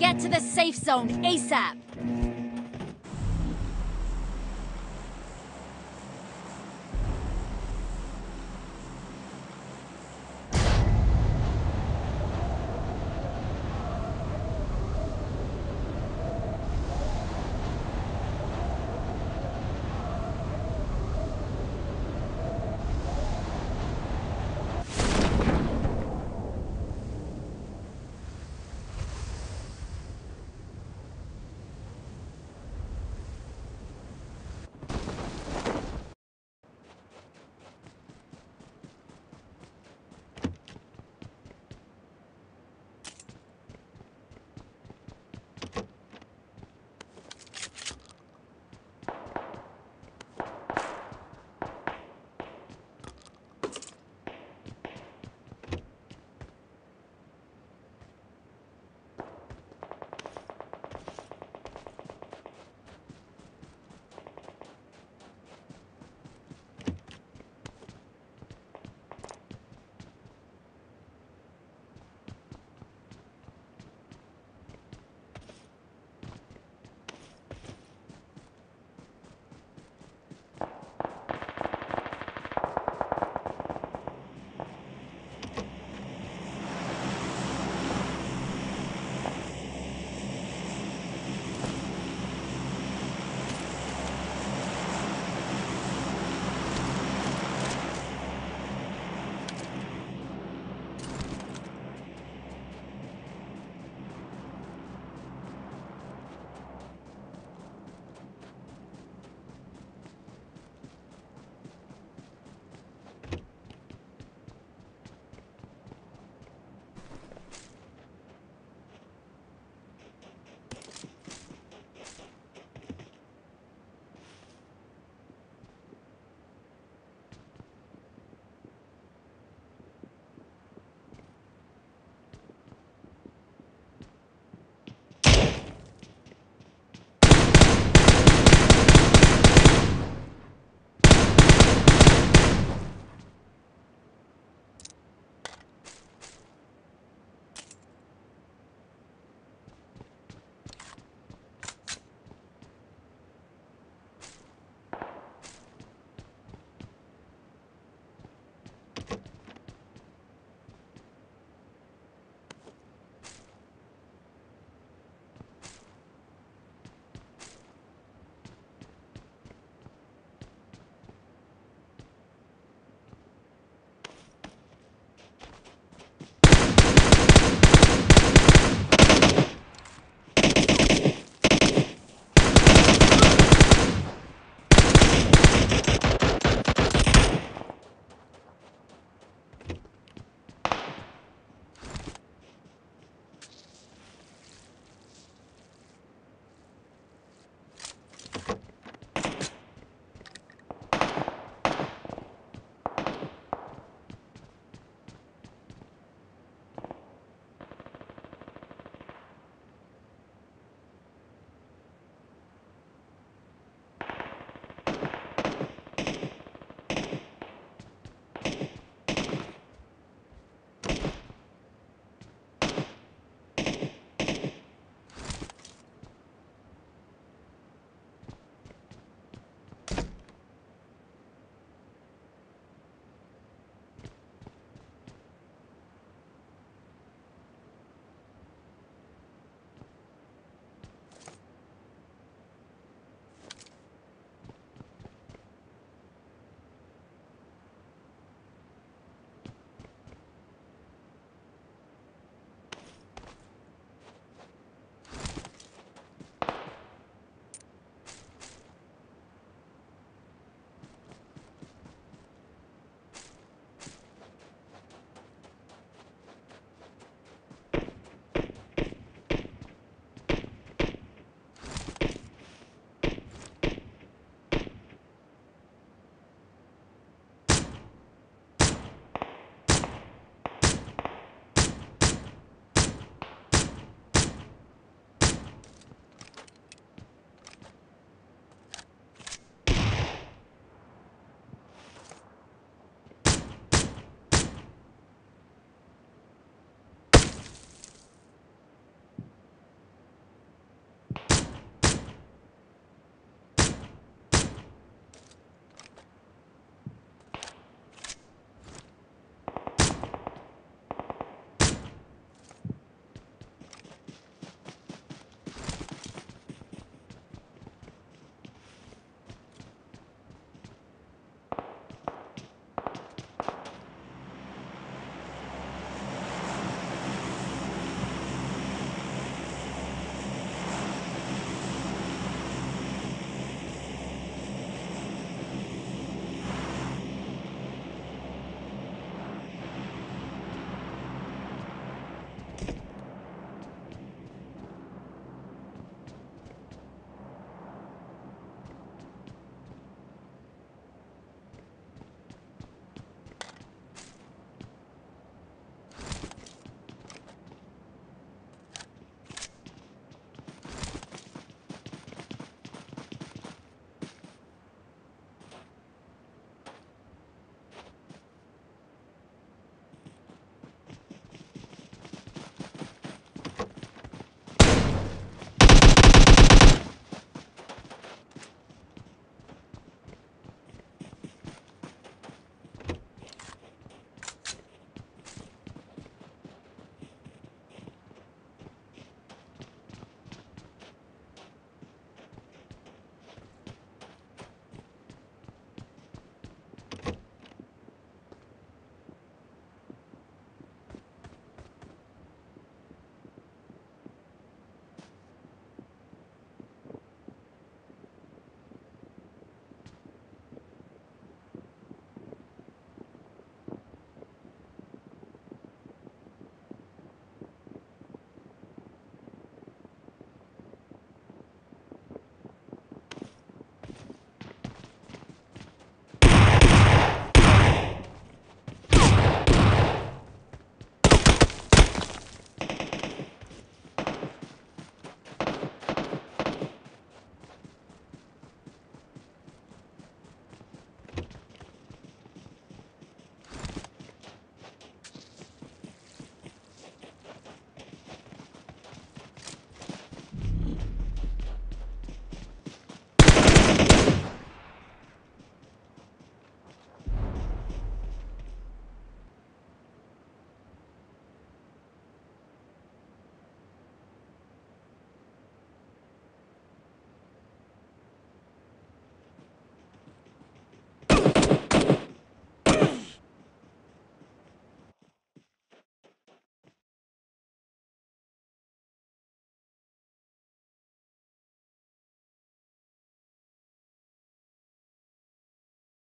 Get to the safe zone ASAP.